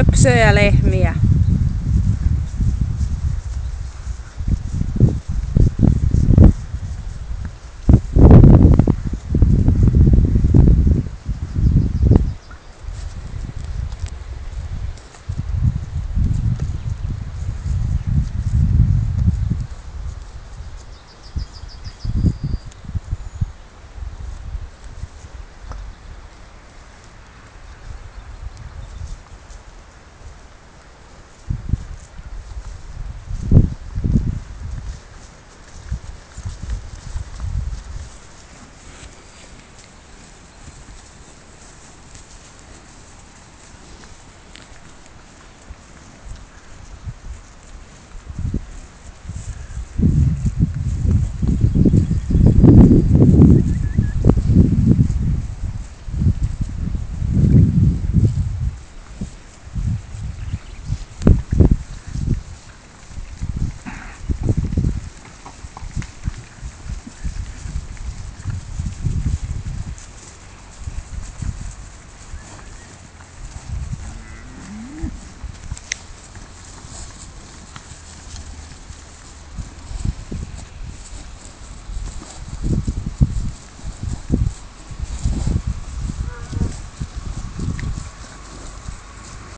höpsöjä lehmiä.